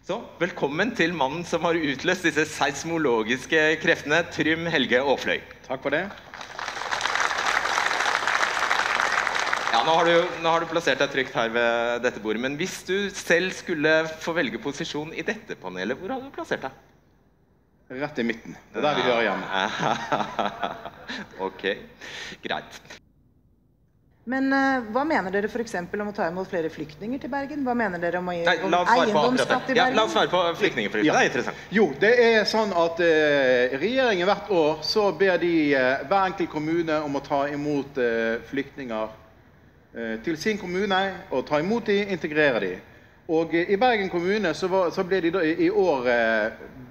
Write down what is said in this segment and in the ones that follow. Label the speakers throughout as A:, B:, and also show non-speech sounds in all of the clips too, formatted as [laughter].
A: Så velkommen til mannen som har utløst disse seismologiske kreftene, Trym Helge Aafløy.
B: Takk for det.
A: Ja, nå har, du, nå har du plassert deg trygt her ved dette bordet, men hvis du selv skulle få velge posisjon i dette panelet, hvor hadde du plassert deg?
B: Rett i midten. Det er der vi hører hjemme. [laughs]
A: ok, greit.
C: Men uh, hva mener dere f.eks. om å ta imot flere flyktninger til Bergen? Hva mener dere om å gi
A: Nei,
C: eiendomsskatt
A: i
C: i
A: Ja,
C: Bergen?
A: la oss svare på flyktninger.
B: Ja.
A: Det er interessant.
B: Jo, det er sånn at uh, regjeringen hvert år så ber de uh, hver enkelt kommune om å ta imot flyktninger til sin kommune. og Ta imot de, integrere de. Og I Bergen kommune så, var, så ble de da, i, i år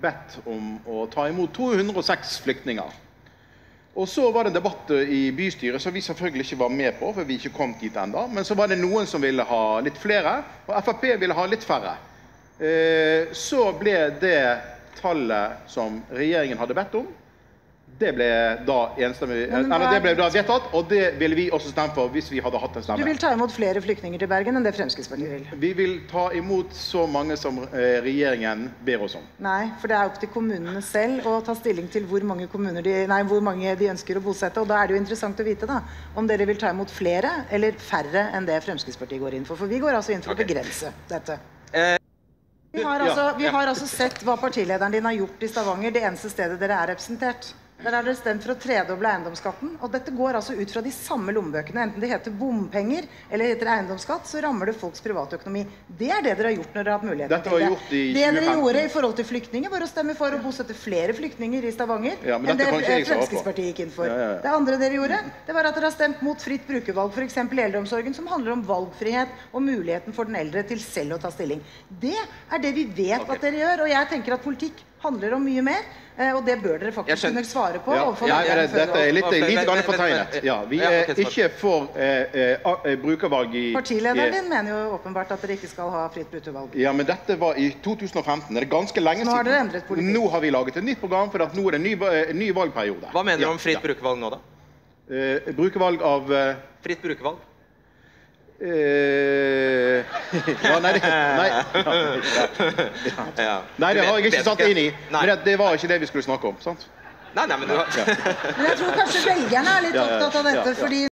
B: bedt om å ta imot 206 flyktninger. Og så var det en debatt eh, i bystyret som vi selvfølgelig ikke var med på, for vi ikke kom dit enda. Men så var det noen som ville ha litt flere, og Frp ville ha litt færre. Eh, Så ble det tallet som regjeringen hadde bedt om, det ble da enstemmig, eller det ble da vedtatt, og det ville vi også stemme for hvis vi hadde hatt en stemme.
C: Du vil ta imot flere flyktninger til Bergen enn det Fremskrittspartiet vil?
B: Vi vil ta imot så mange som eh, regjeringen ber oss om.
C: Nei, for det er opp til kommunene selv å ta stilling til hvor mange, de, nei, hvor mange de ønsker å bosette. Og da er det jo interessant å vite da, om dere vil ta imot flere eller færre enn det Fremskrittspartiet går inn for. For vi går altså inn for
A: okay.
C: å begrense dette.
A: Eh,
C: Vi har,
B: ja,
C: altså, vi har altså sett hva partilederen din har gjort i Stavanger, det eneste stedet dere er representert. Der har dere stemt for å tredoble eiendomsskatten. Og dette går altså ut fra de samme lommebøkene. Enten det heter bompenger eller det heter eiendomsskatt, så rammer det folks privatøkonomi. Det er det dere har gjort når dere har hatt muligheten til det.
B: gjort i
C: det dere
B: 2015.
C: gjorde i forhold til flyktninger, var å stemme for å bosette flere flyktninger i Stavanger
B: Ja,
C: enn det. Fremskrittspartiet gikk inn for.
B: Ja, ja.
C: Det andre dere gjorde, det var at dere har stemt mot fritt brukervalg, f.eks. i eldreomsorgen, som handler om valgfrihet og muligheten for den eldre til selv å ta stilling. Det er det vi vet
A: okay.
C: at dere gjør, og jeg tenker at politikk handler om mye mer, eh, og det bør dere faktisk kunne svare på.
B: Ja, ja,
C: ja,
B: dette er litt,
A: litt,
B: grann fortegnet. Ja, vi er ikke for eh, eh, eh, brukervalg i
C: Partilederen din mener jo åpenbart at dere ikke skal ha fritt brukervalg.
B: Ja, men dette var i 2015. Det er ganske lenge siden.
C: Nå har dere endret politikk.
B: Nå har vi laget et nytt program, for at nå er det en ny, ny valgperiode.
A: hva mener du om fritt brukervalg nå, da?
B: Eh, brukervalg av eh,
A: Fritt brukervalg?
B: Eh, [laughs] ja, nei, det, nei, [laughs]
A: Ja.
B: nei, det har jeg ikke satt inn i. Men det, det var ikke det vi skulle snakke om. sant?
A: Nei, nei, men du har...
C: Men jeg tror kanskje velgerne er litt opptatt av dette, fordi